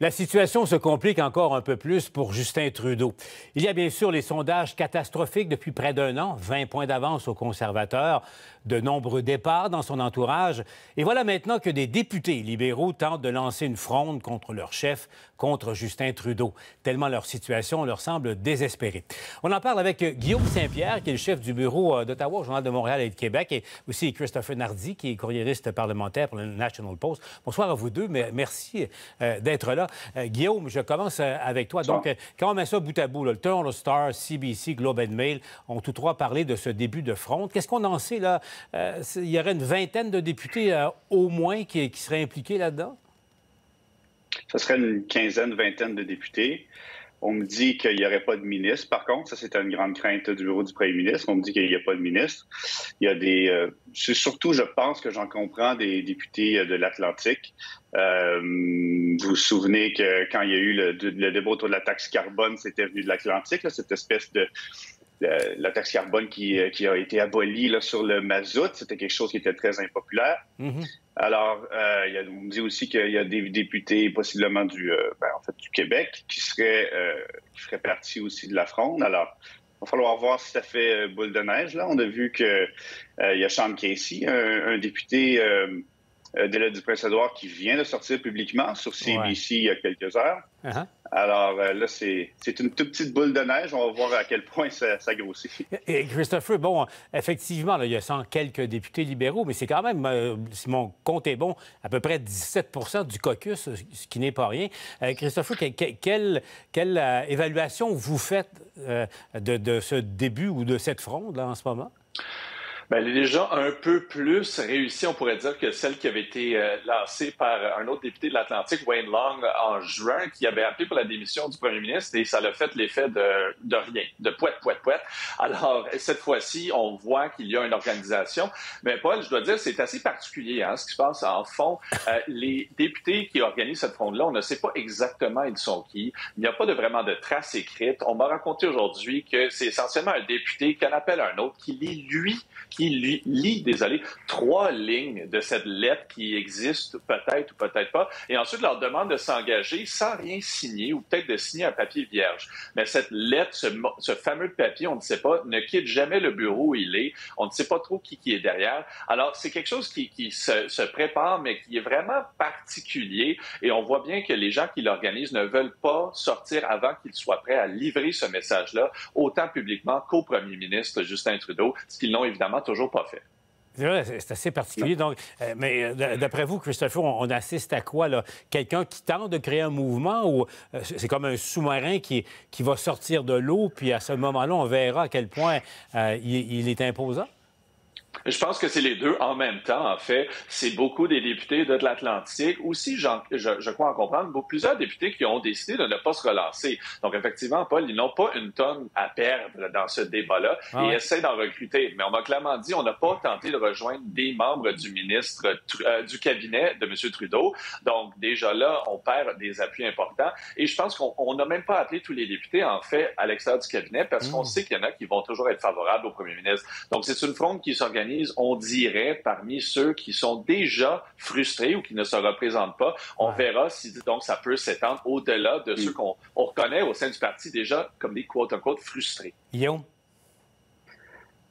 La situation se complique encore un peu plus pour Justin Trudeau. Il y a bien sûr les sondages catastrophiques depuis près d'un an, 20 points d'avance aux conservateurs, de nombreux départs dans son entourage. Et voilà maintenant que des députés libéraux tentent de lancer une fronde contre leur chef, contre Justin Trudeau, tellement leur situation leur semble désespérée. On en parle avec Guillaume Saint-Pierre, qui est le chef du bureau euh, d'Ottawa au Journal de Montréal et de Québec, et aussi Christopher Nardi, qui est courriériste parlementaire pour le National Post. Bonsoir à vous deux, merci euh, d'être là. Euh, Guillaume, je commence avec toi. Donc, quand on met ça bout à bout, le Toronto Star, CBC, Globe and Mail ont tous trois parlé de ce début de fronde. Qu'est-ce qu'on en sait, là? il y aurait une vingtaine de députés au moins qui seraient impliqués là-dedans? Ce serait une quinzaine, vingtaine de députés. On me dit qu'il n'y aurait pas de ministre. Par contre, ça, c'est une grande crainte du bureau du premier ministre. On me dit qu'il n'y a pas de ministre. Il y a des. Euh, c'est surtout, je pense que j'en comprends, des députés euh, de l'Atlantique. Euh, vous vous souvenez que quand il y a eu le, débat autour de la taxe carbone, c'était venu de l'Atlantique, cette espèce de la taxe carbone qui, a été abolie sur le mazout, c'était quelque chose qui était très impopulaire. Mm-hmm. Alors, euh, il y a, on me dit aussi qu'il y a des députés possiblement du, euh, ben, en fait, du Québec qui seraient, euh, qui feraient partie aussi de la fronde. Alors, il va falloir voir si ça fait boule de neige. Là, on a vu que il y a Sean Casey, un, député de du Prince-Édouard qui vient de sortir publiquement sur CBC il y a quelques heures. Uh-huh. Alors euh, là, c'est une toute petite boule de neige. On va voir à quel point ça, grossit. Et Christopher, bon, effectivement, il y a 100 quelques députés libéraux, mais c'est quand même, euh, si mon compte est bon, à peu près 17% du caucus, ce qui n'est pas rien. Euh, Christopher, quelle, quelle évaluation vous faites de, de, ce début ou de cette fronde là, en ce moment? Ben, elle est un peu plus réussie, on pourrait dire, que celle qui avait été euh, lancée par un autre député de l'Atlantique, Wayne Long, en juin, qui avait appelé pour la démission du premier ministre et ça l'a fait l'effet de, rien, de poète, poète, poète. Alors, cette fois-ci, on voit qu'il y a une organisation. Mais Paul, je dois dire, c'est assez particulier, hein, ce qui se passe. En fond, euh, les députés qui organisent cette fronde-là, on ne sait pas exactement ils sont qui. Il n'y a pas vraiment de traces écrites. On m'a raconté aujourd'hui que c'est essentiellement un député qui en appelle un autre, qui lit, lui, qui lit, désolé, trois lignes de cette lettre qui existe peut-être ou peut-être pas, et ensuite leur demande de s'engager sans rien signer ou peut-être de signer un papier vierge. Mais cette lettre, ce, fameux papier, on ne sait pas, ne quitte jamais le bureau où il est. On ne sait pas trop qui, qui est derrière. Alors, c'est quelque chose qui, se, se, prépare, mais qui est vraiment particulier. Et on voit bien que les gens qui l'organisent ne veulent pas sortir avant qu'ils soient prêts à livrer ce message-là, autant publiquement qu'au premier ministre Justin Trudeau, ce qu'ils n'ont évidemment toujours pas fait. C'est assez particulier. Donc, euh, mais euh, d'après vous, Christopher, on, assiste à quoi? Quelqu'un qui tente de créer un mouvement ou euh, c'est comme un sous-marin qui va sortir de l'eau, puis à ce moment-là, on verra à quel point il, est imposant? Je pense que c'est les deux en même temps, en fait. C'est beaucoup des députés de l'Atlantique. Aussi, je, je, crois en comprendre, plusieurs députés qui ont décidé de ne pas se relancer. Donc, effectivement, Paul, ils n'ont pas une tonne à perdre dans ce débat-là ah et essaient d'en recruter. Mais on m'a clairement dit, on n'a pas tenté de rejoindre des membres du ministre, euh, du cabinet de M. Trudeau. Donc, déjà là, on perd des appuis importants. Et je pense qu'on n'a même pas appelé tous les députés, en fait, à l'extérieur du cabinet parce qu'on hmm. sait qu'il y en a qui vont toujours être favorables au premier ministre. Donc, c'est une fronde qui s'organise on dirait, parmi ceux qui sont déjà frustrés ou qui ne se représentent pas. On verra si donc ça peut s'étendre au-delà de ceux qu'on reconnaît au sein du parti déjà comme des quote-unquote frustrés. Guillaume?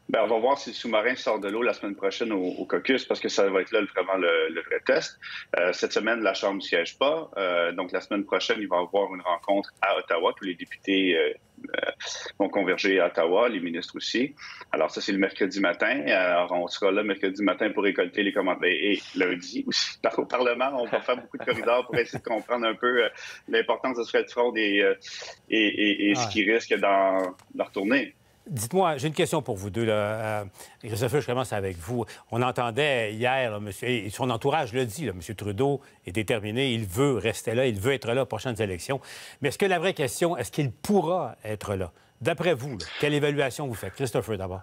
Ben, on va voir si le sous-marin sort de l'eau la semaine prochaine au, caucus parce que ça va être là vraiment le, vrai test. Euh, cette semaine, la Chambre ne siège pas. Euh, donc, la semaine prochaine, il va y avoir une rencontre à Ottawa. Tous les députés euh, vont converger à Ottawa, les ministres aussi. Alors, ça, c'est le mercredi matin. Alors, on sera là mercredi matin pour récolter les commentaires. Et lundi aussi, au Parlement, on va faire beaucoup de corridors pour essayer de comprendre un peu l'importance de ce frais de fraude et, et, ce qui risque d'en retourner. Dites-moi, j'ai une question pour vous deux. Là. Euh, Christopher, je commence avec vous. On entendait hier, monsieur, et son entourage le dit, M. Trudeau est déterminé, il veut rester là, il veut être là aux prochaines élections. Mais est-ce que la vraie question, est-ce qu'il pourra être là? D'après vous, quelle évaluation vous faites? Christopher, d'abord.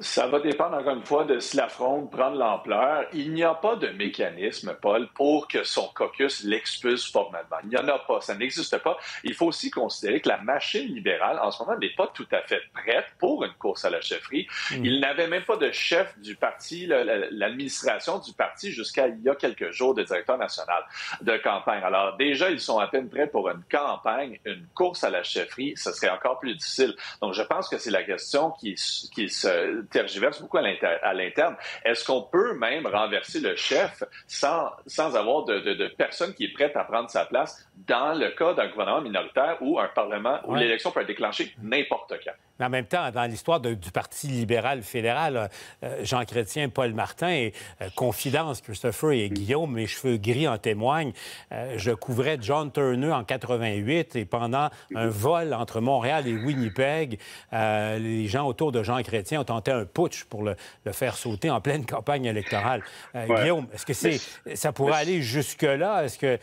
Ça va dépendre encore une fois de si la fronde prend de l'ampleur. Il n'y a pas de mécanisme, Paul, pour que son caucus l'expulse formellement. Il n'y en a pas. Ça n'existe pas. Il faut aussi considérer que la machine libérale, en ce moment, n'est pas tout à fait prête pour une course à la chefferie. Hmm. Il n'avait même pas de chef du parti, l'administration du parti, jusqu'à il y a quelques jours de directeur national de campagne. Alors, déjà, ils sont à peine prêts pour une campagne. Une course à la chefferie, ce serait encore plus difficile. Donc, je pense que c'est la question qui, qui se tergiverse beaucoup à l'interne. Est-ce qu'on peut même renverser le chef sans, sans avoir de, de, de, personne qui est prête à prendre sa place dans le cas d'un gouvernement minoritaire ou un parlement où l'élection peut être déclenchée n'importe quand? Mais en même temps, dans l'histoire du Parti libéral fédéral, euh, Jean Chrétien, Paul Martin et euh, Confidence, Christopher et Guillaume, mes cheveux gris en témoignent. Euh, je couvrais John Turner en 88 et pendant un vol entre Montréal et Winnipeg, les gens autour de Jean Chrétien ont tenté un putsch pour le, faire sauter en pleine campagne électorale. Guillaume, est-ce que c'est, ça pourrait aller jusque-là? Est-ce que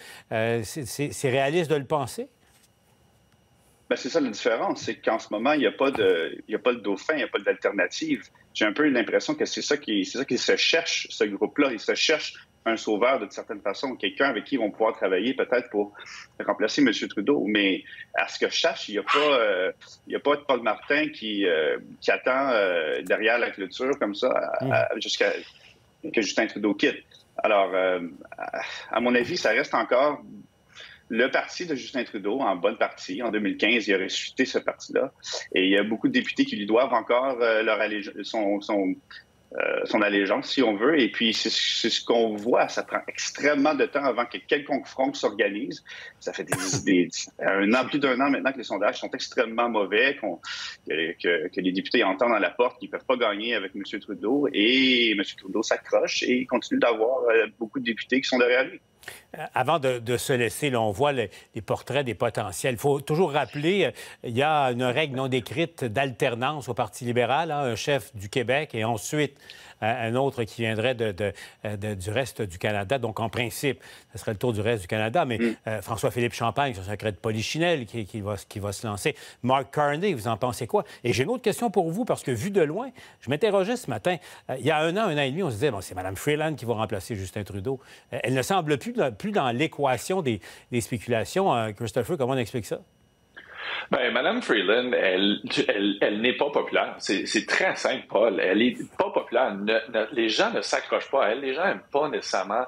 c'est réaliste de le penser? Ben, c'est ça la différence, c'est qu'en ce moment, il n'y a, pas de, il a pas de dauphin, il n'y a pas d'alternative. J'ai un peu l'impression que c'est ça qui, c'est ça qui se cherche, ce groupe-là. Il se cherche un sauveur d'une certaine façon, quelqu'un avec qui ils vont pouvoir travailler peut-être pour remplacer M. Trudeau. Mais à ce que je cherche, il n'y a pas, euh, il a pas de Paul Martin qui, euh, qui attend euh, derrière la clôture comme ça mm. jusqu'à que Justin Trudeau quitte. Alors, à mon avis, ça reste encore le parti de Justin Trudeau, en bonne partie, en 2015, il a ressuscité ce parti-là. Et il y a beaucoup de députés qui lui doivent encore leur son, son, euh, son allégeance, si on veut. Et puis, c'est ce qu'on voit. Ça prend extrêmement de temps avant que quelconque front s'organise. Ça fait des, un an, plus d'un an maintenant que les sondages sont extrêmement mauvais, que, que, les députés entendent à la porte qu'ils ne peuvent pas gagner avec M. Trudeau. Et M. Trudeau s'accroche et continue d'avoir euh, beaucoup de députés qui sont derrière lui. Euh, avant de, se laisser, là, on voit les portraits des potentiels. Il faut toujours rappeler, euh, il y a une règle non décrite d'alternance au Parti libéral, hein, un chef du Québec et ensuite un autre qui viendrait de, du reste du Canada. Donc, en principe, ce serait le tour du reste du Canada. Mais mm. euh, François-Philippe Champagne, son secret de Polichinelle, qui, qui, va, qui va se lancer. Mark Carney, vous en pensez quoi? Et j'ai une autre question pour vous, parce que vu de loin, je m'interrogeais ce matin. Euh, il y a un an, un an et demi, on se disait, bon, c'est Mme Freeland qui va remplacer Justin Trudeau. Euh, elle ne semble plus, plus dans l'équation des, spéculations. Christopher, comment on explique ça? Ben, Madame Freeland, elle, n'est pas populaire. C'est très simple, Paul. Elle est pas populaire. les gens ne s'accrochent pas à elle. Les gens n'aiment pas nécessairement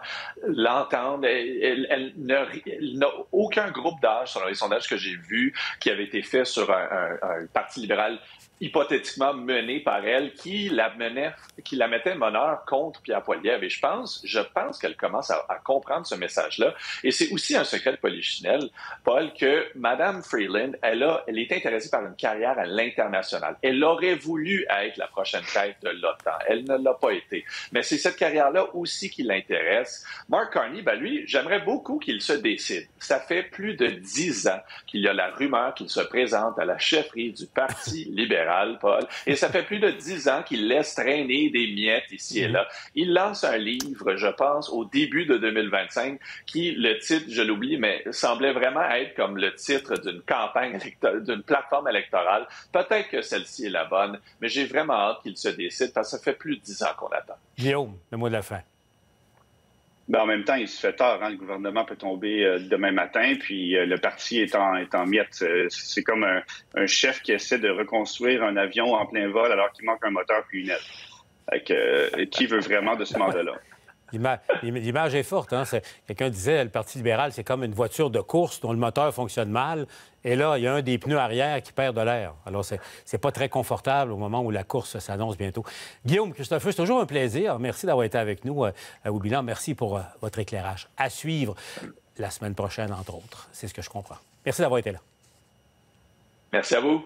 l'entendre. Elle, n'a aucun groupe d'âge, selon les sondages que j'ai vus, qui avait été fait sur un parti libéral hypothétiquement menée par elle, qui la menait, qui la mettait meneur contre Pierre Poilievre. Et je pense, je pense qu'elle commence à, comprendre ce message-là. Et c'est aussi un secret de Polichinelle, Paul, que Madame Freeland, elle a, elle est intéressée par une carrière à l'international. Elle aurait voulu être la prochaine tête de l'OTAN. Elle ne l'a pas été. Mais c'est cette carrière-là aussi qui l'intéresse. Mark Carney, ben lui, j'aimerais beaucoup qu'il se décide. Ça fait plus de dix ans qu'il y a la rumeur qu'il se présente à la chefferie du Parti libéral Paul. Et ça fait plus de dix ans qu'il laisse traîner des miettes ici et là. Il lance un livre, je pense, au début de 2025, qui, le titre, je l'oublie, mais semblait vraiment être comme le titre d'une campagne, d'une plateforme électorale. Peut-être que celle-ci est la bonne, mais j'ai vraiment hâte qu'il se décide parce que ça fait plus de dix ans qu'on attend. Guillaume, le mot de la fin. Ben, en même temps, il se fait tard. Hein. Le gouvernement peut tomber euh, demain matin, puis euh, le parti est en, est en miettes. Euh, c'est comme un, chef qui essaie de reconstruire un avion en plein vol alors qu'il manque un moteur puis une aile. qui veut vraiment de ce mandat-là? L'image est forte. Hein? Quelqu'un disait le Parti libéral, c'est comme une voiture de course dont le moteur fonctionne mal. Et là, il y a un des pneus arrière qui perd de l'air. Alors, c'est pas très confortable au moment où la course s'annonce bientôt. Guillaume, Christophe, c'est toujours un plaisir. Merci d'avoir été avec nous euh, Bilan. Merci pour euh, votre éclairage. À suivre la semaine prochaine, entre autres. C'est ce que je comprends. Merci d'avoir été là. Merci à vous.